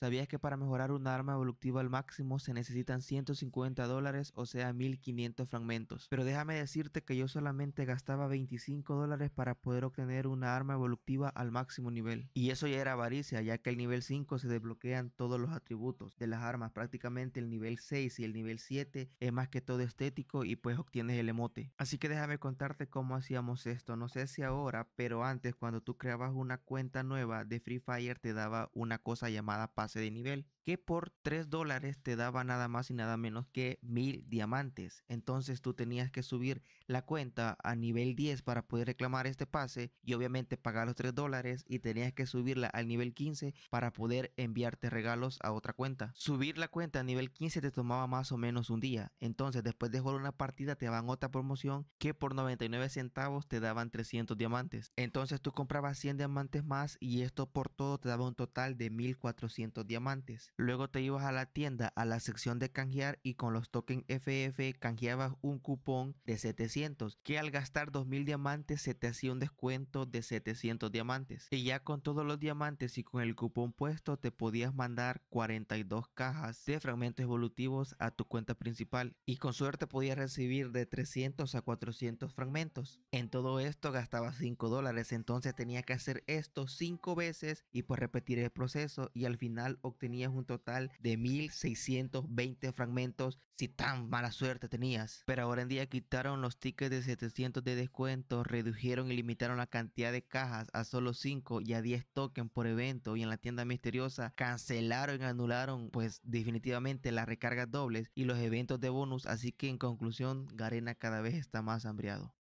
¿Sabías que para mejorar una arma evolutiva al máximo se necesitan 150 dólares, o sea 1500 fragmentos? Pero déjame decirte que yo solamente gastaba 25 dólares para poder obtener una arma evolutiva al máximo nivel. Y eso ya era avaricia, ya que el nivel 5 se desbloquean todos los atributos de las armas. Prácticamente el nivel 6 y el nivel 7 es más que todo estético y pues obtienes el emote. Así que déjame contarte cómo hacíamos esto. No sé si ahora, pero antes cuando tú creabas una cuenta nueva de Free Fire te daba una cosa llamada de nivel que por 3 dólares te daba nada más y nada menos que mil diamantes. Entonces tú tenías que subir la cuenta a nivel 10 para poder reclamar este pase y obviamente pagar los 3 dólares y tenías que subirla al nivel 15 para poder enviarte regalos a otra cuenta. Subir la cuenta a nivel 15 te tomaba más o menos un día. Entonces después de jugar una partida te daban otra promoción que por 99 centavos te daban 300 diamantes. Entonces tú comprabas 100 diamantes más y esto por todo te daba un total de 1400 diamantes. Luego te ibas a la tienda a la sección de canjear y con los tokens FF canjeabas un cupón de 700 que al gastar 2000 diamantes se te hacía un descuento de 700 diamantes. Y ya con todos los diamantes y con el cupón puesto te podías mandar 42 cajas de fragmentos evolutivos a tu cuenta principal y con suerte podías recibir de 300 a 400 fragmentos. En todo esto gastabas 5 dólares entonces tenía que hacer esto 5 veces y pues repetir el proceso y al final obtenías un total de 1620 fragmentos si tan mala suerte tenías. Pero ahora en día quitaron los tickets de 700 de descuento, redujeron y limitaron la cantidad de cajas a solo 5 y a 10 tokens por evento y en la tienda misteriosa cancelaron y anularon pues definitivamente las recargas dobles y los eventos de bonus, así que en conclusión Garena cada vez está más hambriado.